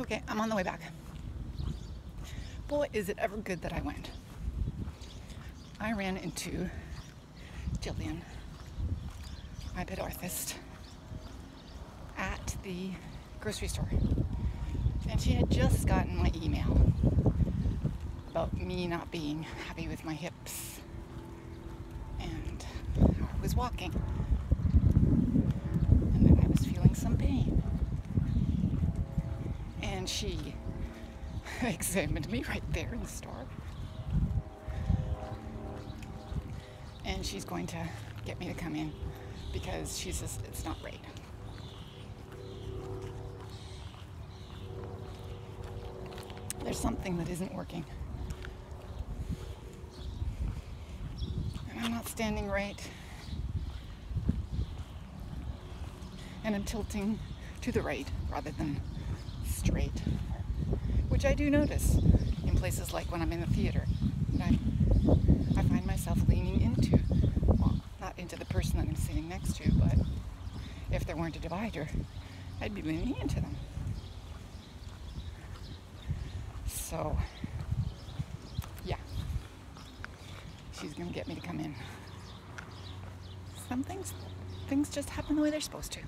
Okay, I'm on the way back. Boy, is it ever good that I went. I ran into Jillian, my orthotist, at the grocery store. And she had just gotten my email about me not being happy with my hips. And I was walking. And then I was feeling some pain. And she examined me right there in the store. And she's going to get me to come in because she says it's not right. There's something that isn't working. And I'm not standing right. And I'm tilting to the right rather than straight, which I do notice in places like when I'm in the theater. I, I find myself leaning into, well, not into the person that I'm sitting next to, but if there weren't a divider, I'd be leaning into them. So, yeah, she's gonna get me to come in. Some things, things just happen the way they're supposed to.